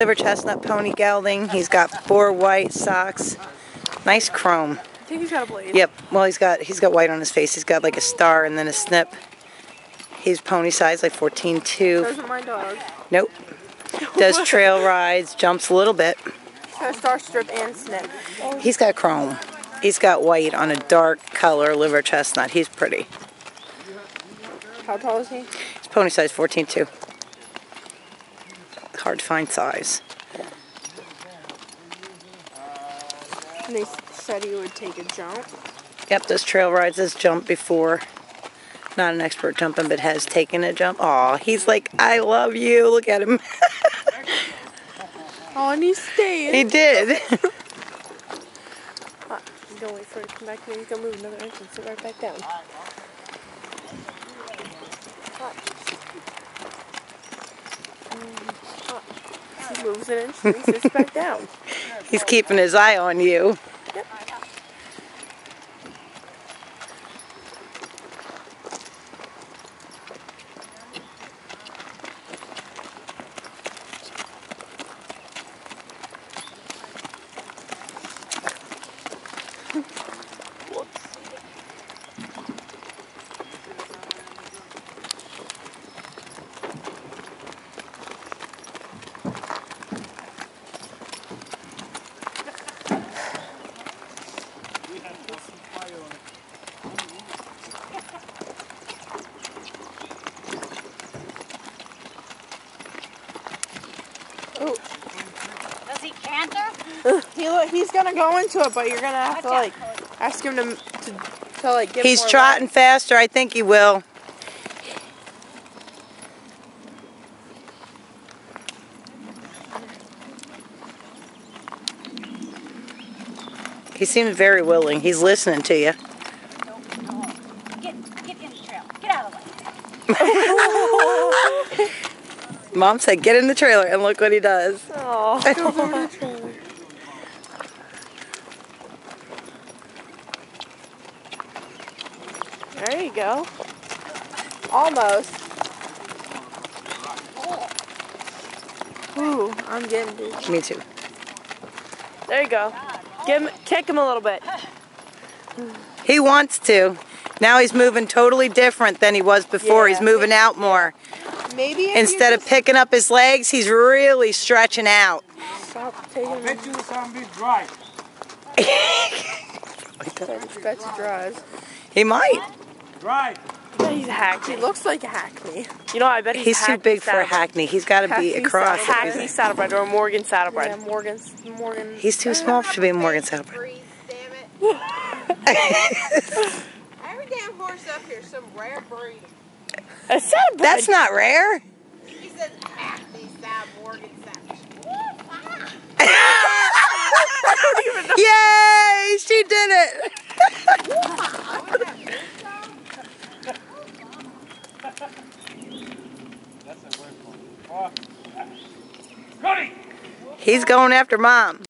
Liver chestnut pony gelding. He's got four white socks. Nice chrome. I think he's got a blade. Yep. Well, he's got he's got white on his face. He's got like a star and then a snip. He's pony size, like 14.2. Those are my dog. Nope. Does trail rides, jumps a little bit. He's got a star strip and snip. He's got chrome. He's got white on a dark color liver chestnut. He's pretty. How tall is he? He's pony size 14.2. Hard to find size. And they said he would take a jump. Yep, this trail rides, has jumped before. Not an expert jumping, but has taken a jump. Aw, he's like, I love you. Look at him. Oh, and he stayed. he did. Ah, gonna wait for it to come back then he's gonna move another inch and sit right back down. Moves an inch and he sits back down. He's keeping his eye on you. Does he lo- he's gonna go into it, but you're gonna have to like ask him to to, to like give He's more trotting faster. I think he will. He seems very willing. He's listening to you. No, no. Get, get in the trail. Get out of the way. Mom said, get in the trailer, and look what he does. There you go. Almost. Ooh, I'm getting dizzy. Me too. There you go. Give him, kick him a little bit. He wants to. Now he's moving totally different than he was before. He's Yeah. moving out more. Maybe Instead you of picking up his legs, he's really stretching out. just stop taking Bet you some bit dry. stretch drives. He might. Dry. He's a hack. He looks like a hackney. You know, I bet he's, He's too big for a hackney. He's got to be Hackney across. Saddle- Hackney Saddlebred or Morgan Saddlebred. Yeah, Morgan's Morgan. He's too small to be a Morgan Saddlebred. Every damn horse up here is some rare breed. A Saddlebred. That's not rare. He says ah, Hackney Sab Morgan Savage. Yay! She did it. That's a it. Cody! Oh, He's going after mom.